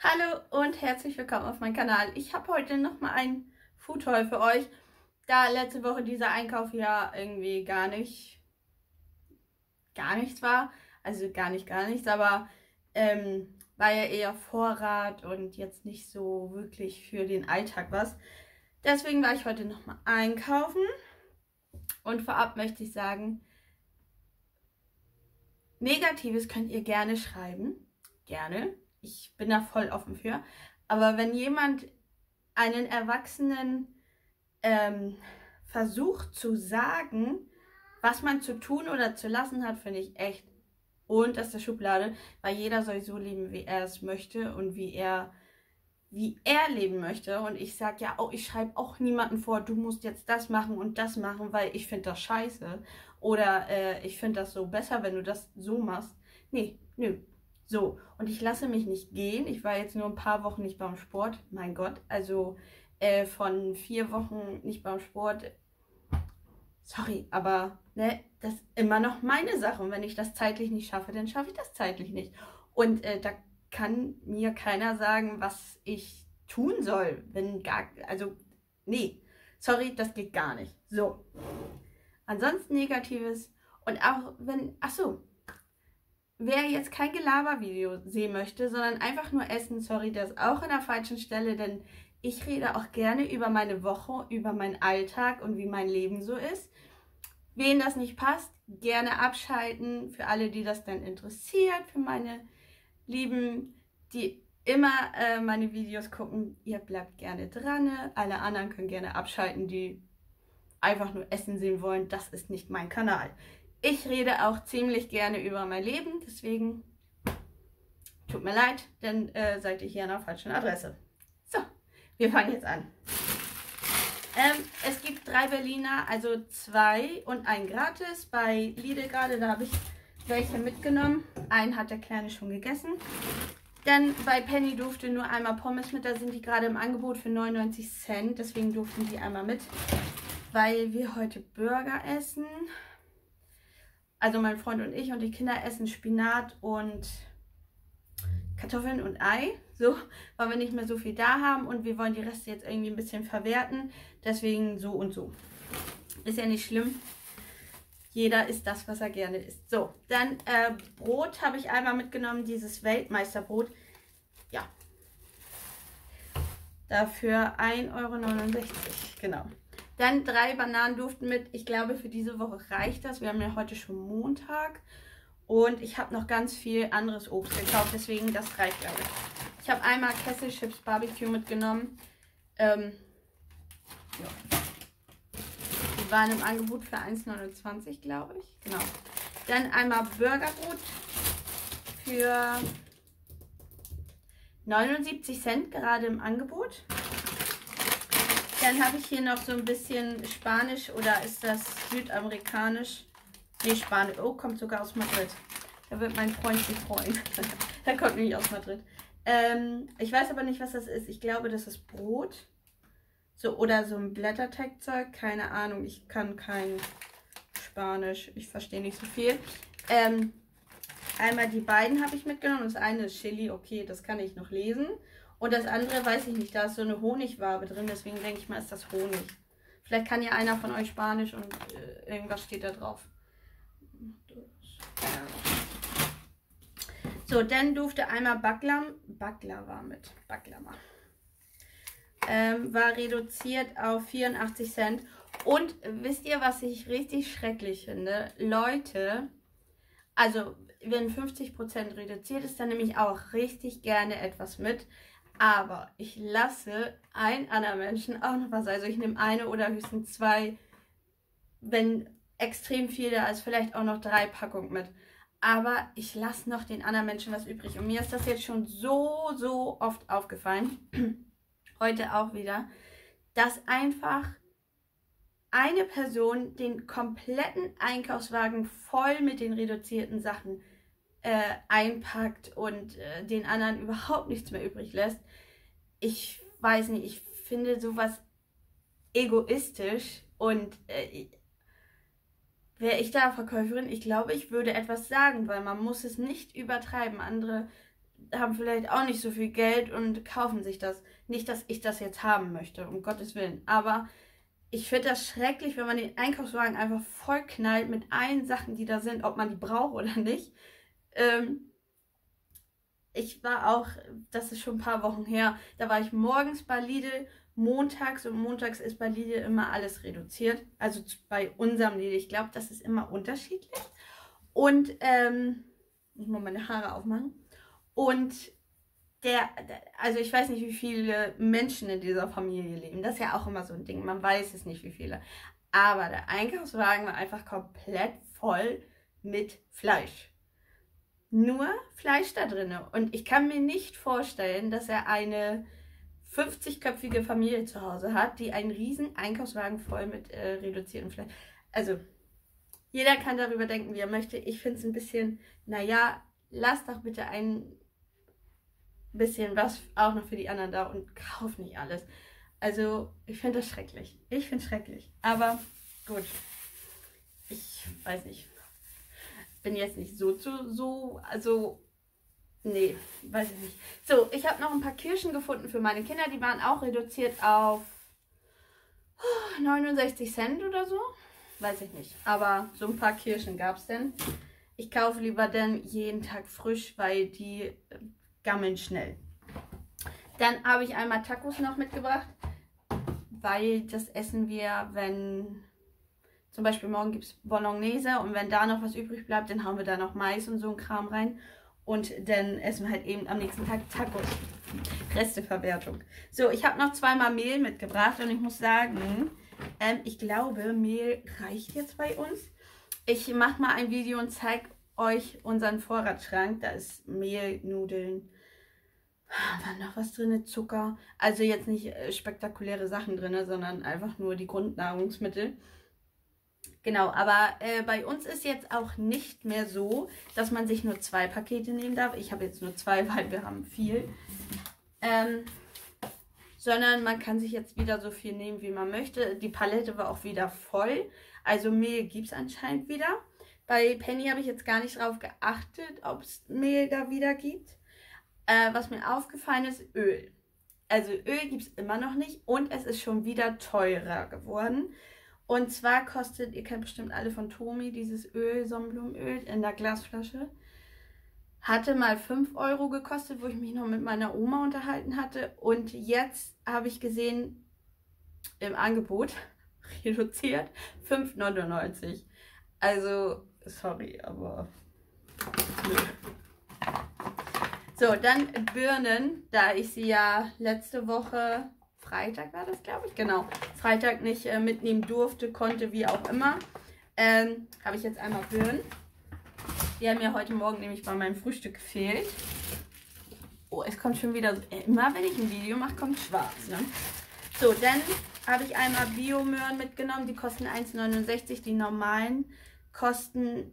Hallo und herzlich willkommen auf meinem Kanal. Ich habe heute nochmal ein Food Haul für euch, da letzte Woche dieser Einkauf ja irgendwie gar nicht, gar nichts war. Also gar nicht, gar nichts, aber ähm, war ja eher Vorrat und jetzt nicht so wirklich für den Alltag was. Deswegen war ich heute nochmal einkaufen und vorab möchte ich sagen, Negatives könnt ihr gerne schreiben, gerne ich bin da voll offen für. Aber wenn jemand einen Erwachsenen ähm, versucht zu sagen, was man zu tun oder zu lassen hat, finde ich echt und aus der Schublade, weil jeder soll so leben, wie er es möchte und wie er wie er leben möchte. Und ich sage ja auch, ich schreibe auch niemanden vor, du musst jetzt das machen und das machen, weil ich finde das scheiße. Oder äh, ich finde das so besser, wenn du das so machst. Nee, nö. So, und ich lasse mich nicht gehen. Ich war jetzt nur ein paar Wochen nicht beim Sport. Mein Gott, also äh, von vier Wochen nicht beim Sport. Sorry, aber ne, das ist immer noch meine Sache. Und wenn ich das zeitlich nicht schaffe, dann schaffe ich das zeitlich nicht. Und äh, da kann mir keiner sagen, was ich tun soll. Wenn gar, also, nee, sorry, das geht gar nicht. So. Ansonsten Negatives. Und auch wenn, ach so, wer jetzt kein Gelaber-Video sehen möchte, sondern einfach nur essen, sorry, ist auch an der falschen Stelle, denn ich rede auch gerne über meine Woche, über meinen Alltag und wie mein Leben so ist. Wen das nicht passt, gerne abschalten. Für alle, die das dann interessiert, für meine Lieben, die immer äh, meine Videos gucken, ihr bleibt gerne dran. Alle anderen können gerne abschalten, die einfach nur Essen sehen wollen. Das ist nicht mein Kanal. Ich rede auch ziemlich gerne über mein Leben, deswegen tut mir leid, denn äh, seid ihr hier an der falschen Adresse. So, wir fangen jetzt an. Ähm, es gibt drei Berliner, also zwei und ein gratis. Bei Lidl gerade, da habe ich welche mitgenommen. Einen hat der Kleine schon gegessen. Dann bei Penny durfte nur einmal Pommes mit, da sind die gerade im Angebot für 99 Cent. Deswegen durften die einmal mit, weil wir heute Burger essen also mein Freund und ich und die Kinder essen Spinat und Kartoffeln und Ei, so, weil wir nicht mehr so viel da haben und wir wollen die Reste jetzt irgendwie ein bisschen verwerten. Deswegen so und so. Ist ja nicht schlimm. Jeder isst das, was er gerne isst. So, dann äh, Brot habe ich einmal mitgenommen, dieses Weltmeisterbrot. Ja. Dafür 1,69 Euro. Genau. Dann drei Bananen mit. Ich glaube, für diese Woche reicht das. Wir haben ja heute schon Montag. Und ich habe noch ganz viel anderes Obst gekauft, deswegen das reicht, glaube ich. Ich habe einmal Kesselchips Barbecue mitgenommen. Ähm, ja. Die waren im Angebot für 1,29, glaube ich. Genau. Dann einmal Burgerbrot für 79 Cent gerade im Angebot. Dann habe ich hier noch so ein bisschen Spanisch oder ist das südamerikanisch? Nee, Spanisch. Oh, kommt sogar aus Madrid. Da wird mein Freund sich freuen. er kommt nämlich aus Madrid. Ähm, ich weiß aber nicht, was das ist. Ich glaube, das ist Brot. So, oder so ein Blätterteigzeug. Keine Ahnung. Ich kann kein Spanisch. Ich verstehe nicht so viel. Ähm, einmal die beiden habe ich mitgenommen. Das eine ist Chili. Okay, das kann ich noch lesen. Und das andere weiß ich nicht, da ist so eine Honigwabe drin, deswegen denke ich mal, ist das Honig. Vielleicht kann ja einer von euch Spanisch und äh, irgendwas steht da drauf. So, dann durfte einmal Backlam, Baklava mit, Baklava. Ähm, war reduziert auf 84 Cent. Und wisst ihr, was ich richtig schrecklich finde? Leute, also wenn 50% reduziert ist, dann nehme ich auch richtig gerne etwas mit. Aber ich lasse ein anderen Menschen auch noch was. Also ich nehme eine oder höchstens zwei, wenn extrem viel da ist, vielleicht auch noch drei Packungen mit. Aber ich lasse noch den anderen Menschen was übrig. Und mir ist das jetzt schon so, so oft aufgefallen. Heute auch wieder. Dass einfach eine Person den kompletten Einkaufswagen voll mit den reduzierten Sachen äh, einpackt und äh, den anderen überhaupt nichts mehr übrig lässt. Ich weiß nicht, ich finde sowas egoistisch und äh, wäre ich da Verkäuferin, ich glaube, ich würde etwas sagen, weil man muss es nicht übertreiben. Andere haben vielleicht auch nicht so viel Geld und kaufen sich das. Nicht, dass ich das jetzt haben möchte, um Gottes Willen. Aber ich finde das schrecklich, wenn man den Einkaufswagen einfach voll knallt mit allen Sachen, die da sind, ob man die braucht oder nicht. Ähm, ich war auch, das ist schon ein paar Wochen her, da war ich morgens bei Lidl, montags und montags ist bei Lidl immer alles reduziert. Also bei unserem Lidl. Ich glaube, das ist immer unterschiedlich. Und, ähm, ich muss mal meine Haare aufmachen. Und der, also ich weiß nicht, wie viele Menschen in dieser Familie leben. Das ist ja auch immer so ein Ding. Man weiß es nicht, wie viele. Aber der Einkaufswagen war einfach komplett voll mit Fleisch. Nur Fleisch da drin. Und ich kann mir nicht vorstellen, dass er eine 50-köpfige Familie zu Hause hat, die einen riesen Einkaufswagen voll mit äh, reduziertem Fleisch. Also, jeder kann darüber denken, wie er möchte. Ich finde es ein bisschen, naja, lass doch bitte ein bisschen was auch noch für die anderen da und kauf nicht alles. Also, ich finde das schrecklich. Ich finde es schrecklich. Aber gut. Ich weiß nicht. Bin jetzt nicht so zu so, also nee, weiß ich nicht. So, ich habe noch ein paar Kirschen gefunden für meine Kinder. Die waren auch reduziert auf 69 Cent oder so. Weiß ich nicht. Aber so ein paar Kirschen gab es denn. Ich kaufe lieber denn jeden Tag frisch, weil die äh, gammeln schnell. Dann habe ich einmal Tacos noch mitgebracht, weil das essen wir, wenn zum Beispiel morgen gibt es Bolognese und wenn da noch was übrig bleibt, dann hauen wir da noch Mais und so ein Kram rein. Und dann essen wir halt eben am nächsten Tag Tacos. Resteverwertung. So, ich habe noch zweimal Mehl mitgebracht und ich muss sagen, ähm, ich glaube, Mehl reicht jetzt bei uns. Ich mache mal ein Video und zeige euch unseren Vorratsschrank. Da ist Mehl, Nudeln, war noch was drin, Zucker. Also jetzt nicht äh, spektakuläre Sachen drin, sondern einfach nur die Grundnahrungsmittel. Genau, aber äh, bei uns ist jetzt auch nicht mehr so, dass man sich nur zwei Pakete nehmen darf. Ich habe jetzt nur zwei, weil wir haben viel. Ähm, sondern man kann sich jetzt wieder so viel nehmen, wie man möchte. Die Palette war auch wieder voll. Also Mehl gibt es anscheinend wieder. Bei Penny habe ich jetzt gar nicht drauf geachtet, ob es Mehl da wieder gibt. Äh, was mir aufgefallen ist, Öl. Also Öl gibt es immer noch nicht und es ist schon wieder teurer geworden. Und zwar kostet, ihr kennt bestimmt alle von Tomi, dieses Öl, Sonnenblumenöl in der Glasflasche. Hatte mal 5 Euro gekostet, wo ich mich noch mit meiner Oma unterhalten hatte. Und jetzt habe ich gesehen, im Angebot, reduziert, 5,99. Also, sorry, aber... So, dann Birnen, da ich sie ja letzte Woche Freitag war das, glaube ich, genau, Freitag nicht äh, mitnehmen durfte, konnte, wie auch immer, ähm, habe ich jetzt einmal Birnen. Die haben mir heute Morgen nämlich bei meinem Frühstück gefehlt. Oh, es kommt schon wieder, immer wenn ich ein Video mache, kommt schwarz, ne? So, dann habe ich einmal Biomöhren mitgenommen, die kosten 1,69, die normalen kosten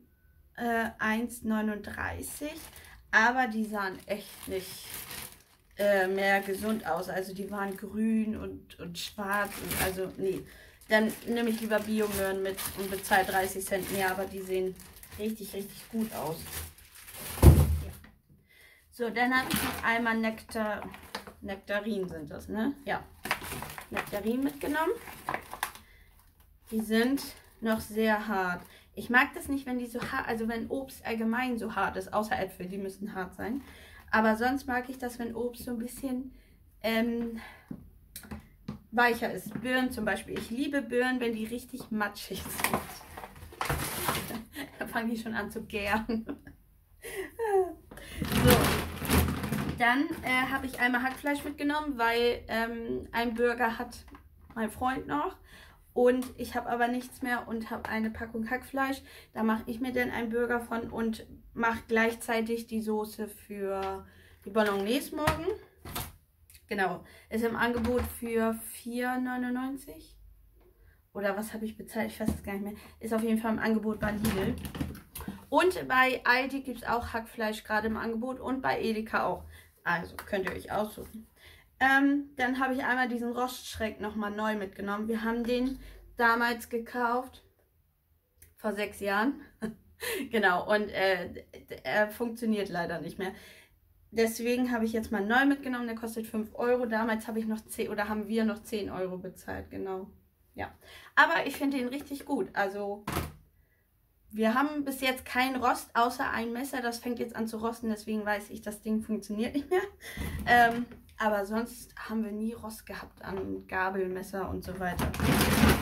äh, 1,39, aber die sahen echt nicht äh, mehr gesund aus. Also die waren grün und, und schwarz. Und also, nee. Dann nehme ich lieber Biomöhren mit und bezahle 30 Cent mehr, aber die sehen richtig, richtig gut aus. Ja. So, dann habe ich noch einmal Nektar, Nektarin sind das, ne? Ja. Nektarin mitgenommen. Die sind noch sehr hart. Ich mag das nicht, wenn die so hart, also wenn Obst allgemein so hart ist, außer Äpfel, die müssen hart sein. Aber sonst mag ich das, wenn Obst so ein bisschen ähm, weicher ist. Birnen zum Beispiel. Ich liebe Birnen, wenn die richtig matschig sind. da fangen die schon an zu gären. so. Dann äh, habe ich einmal Hackfleisch mitgenommen, weil ähm, ein Burger hat mein Freund noch. Und ich habe aber nichts mehr und habe eine Packung Hackfleisch. Da mache ich mir dann einen Burger von und mache gleichzeitig die Soße für die Bolognese morgen. Genau, ist im Angebot für 4,99. Oder was habe ich bezahlt? Ich weiß es gar nicht mehr. Ist auf jeden Fall im Angebot bei Lidl. Und bei Aldi gibt es auch Hackfleisch gerade im Angebot und bei Edeka auch. Also könnt ihr euch aussuchen. Ähm, dann habe ich einmal diesen Rostschreck nochmal neu mitgenommen. Wir haben den damals gekauft, vor sechs Jahren. genau, und äh, er funktioniert leider nicht mehr. deswegen habe ich jetzt mal neu mitgenommen. Der kostet 5 Euro. Damals habe ich noch 10 oder haben wir noch 10 Euro bezahlt, genau. Ja. Aber ich finde ihn richtig gut. Also wir haben bis jetzt keinen Rost, außer ein Messer. Das fängt jetzt an zu rosten, deswegen weiß ich, das Ding funktioniert nicht mehr. Ähm, aber sonst haben wir nie Rost gehabt an Gabel, Messer und so weiter.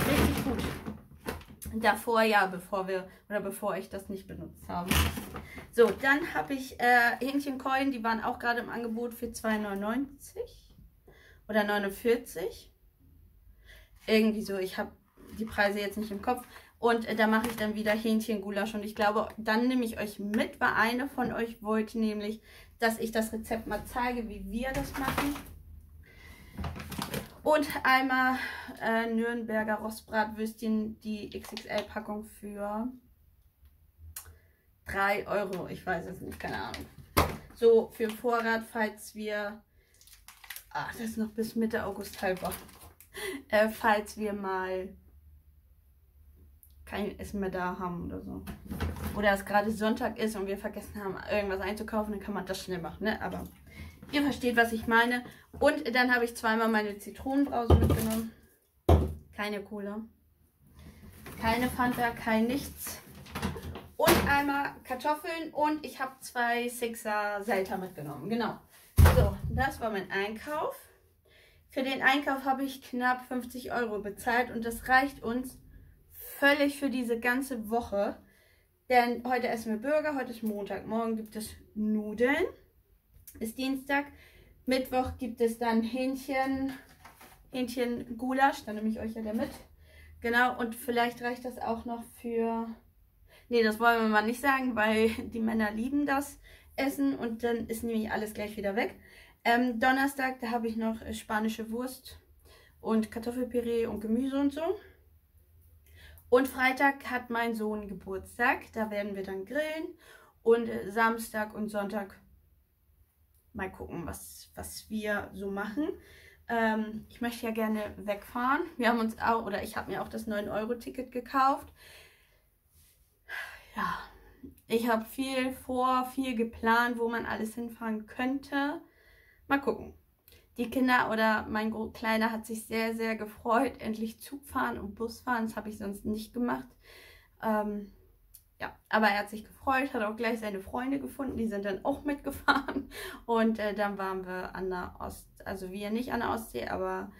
Richtig gut. Davor ja, bevor wir oder bevor ich das nicht benutzt habe. So, dann habe ich äh, Hähnchenkeulen, die waren auch gerade im Angebot für 2,99 oder 49. Irgendwie so, ich habe die Preise jetzt nicht im Kopf. Und äh, da mache ich dann wieder Hähnchengulasch. Und ich glaube, dann nehme ich euch mit, weil eine von euch wollte nämlich, dass ich das Rezept mal zeige, wie wir das machen. Und einmal äh, Nürnberger Rostbratwürstchen, die XXL-Packung für 3 Euro. Ich weiß es nicht, keine Ahnung. So, für Vorrat, falls wir... Ach, das ist noch bis Mitte August halber. Äh, falls wir mal kein Essen mehr da haben oder so. Oder es gerade Sonntag ist und wir vergessen haben, irgendwas einzukaufen, dann kann man das schnell machen, ne? Aber ihr versteht, was ich meine. Und dann habe ich zweimal meine Zitronenbrause mitgenommen. Keine Cola. Keine Fanta, kein nichts. Und einmal Kartoffeln und ich habe zwei Sixer Selta mitgenommen. Genau. So, das war mein Einkauf. Für den Einkauf habe ich knapp 50 Euro bezahlt und das reicht uns völlig für diese ganze Woche. Denn heute essen wir Burger, heute ist Montag, morgen gibt es Nudeln, ist Dienstag, Mittwoch gibt es dann Hähnchen, Hähnchen Gulasch, dann nehme ich euch ja der mit. Genau, und vielleicht reicht das auch noch für, nee, das wollen wir mal nicht sagen, weil die Männer lieben das Essen und dann ist nämlich alles gleich wieder weg. Ähm, Donnerstag, da habe ich noch spanische Wurst und Kartoffelpüree und Gemüse und so. Und Freitag hat mein Sohn Geburtstag. Da werden wir dann grillen. Und äh, Samstag und Sonntag mal gucken, was, was wir so machen. Ähm, ich möchte ja gerne wegfahren. Wir haben uns auch, oder ich habe mir auch das 9-Euro-Ticket gekauft. Ja, ich habe viel vor, viel geplant, wo man alles hinfahren könnte. Mal gucken. Die Kinder oder mein Kleiner hat sich sehr, sehr gefreut, endlich Zug fahren und Bus fahren. Das habe ich sonst nicht gemacht. Ähm, ja, aber er hat sich gefreut, hat auch gleich seine Freunde gefunden, die sind dann auch mitgefahren. Und äh, dann waren wir an der Ost, also wir nicht an der Ostsee, aber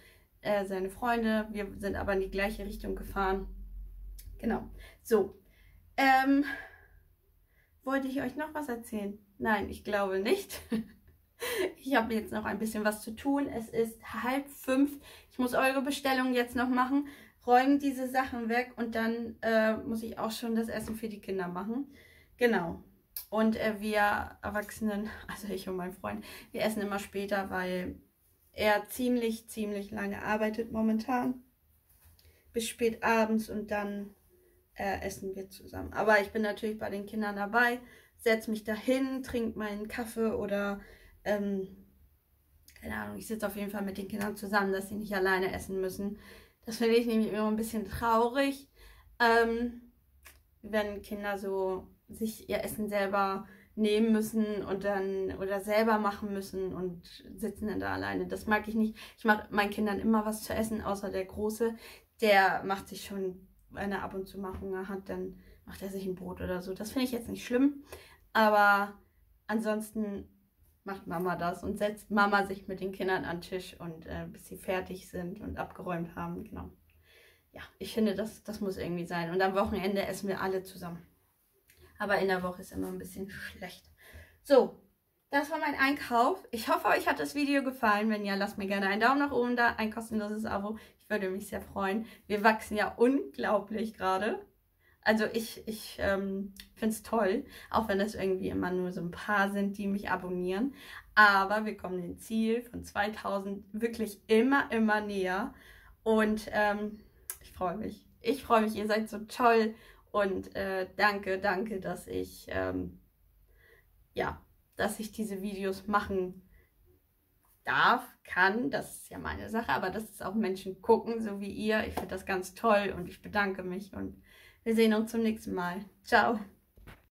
äh, seine Freunde. Wir sind aber in die gleiche Richtung gefahren. Genau. So. Ähm, wollte ich euch noch was erzählen? Nein, ich glaube nicht. Ich habe jetzt noch ein bisschen was zu tun. Es ist halb fünf. Ich muss eure Bestellung jetzt noch machen. Räumen diese Sachen weg und dann äh, muss ich auch schon das Essen für die Kinder machen. Genau. Und äh, wir Erwachsenen, also ich und mein Freund, wir essen immer später, weil er ziemlich, ziemlich lange arbeitet momentan. Bis spät abends und dann äh, essen wir zusammen. Aber ich bin natürlich bei den Kindern dabei, setze mich dahin, trinke meinen Kaffee oder ähm, keine Ahnung, ich sitze auf jeden Fall mit den Kindern zusammen, dass sie nicht alleine essen müssen. Das finde ich nämlich immer ein bisschen traurig, ähm, wenn Kinder so sich ihr Essen selber nehmen müssen und dann oder selber machen müssen und sitzen dann da alleine. Das mag ich nicht. Ich mache meinen Kindern immer was zu essen, außer der Große. Der macht sich schon, wenn er ab und zu mal Hunger hat, dann macht er sich ein Brot oder so. Das finde ich jetzt nicht schlimm. Aber ansonsten macht Mama das und setzt Mama sich mit den Kindern an den Tisch und äh, bis sie fertig sind und abgeräumt haben. Genau. Ja, ich finde, das, das muss irgendwie sein. Und am Wochenende essen wir alle zusammen. Aber in der Woche ist immer ein bisschen schlecht. So, das war mein Einkauf. Ich hoffe, euch hat das Video gefallen. Wenn ja, lasst mir gerne einen Daumen nach oben da, ein kostenloses Abo. Ich würde mich sehr freuen. Wir wachsen ja unglaublich gerade. Also ich, ich ähm, finde es toll, auch wenn es irgendwie immer nur so ein paar sind, die mich abonnieren. Aber wir kommen dem Ziel von 2000 wirklich immer, immer näher. Und ähm, ich freue mich. Ich freue mich, ihr seid so toll. Und äh, danke, danke, dass ich, ähm, ja, dass ich diese Videos machen darf, kann. Das ist ja meine Sache. Aber dass es auch Menschen gucken, so wie ihr. Ich finde das ganz toll und ich bedanke mich und wir sehen uns zum nächsten Mal. Ciao.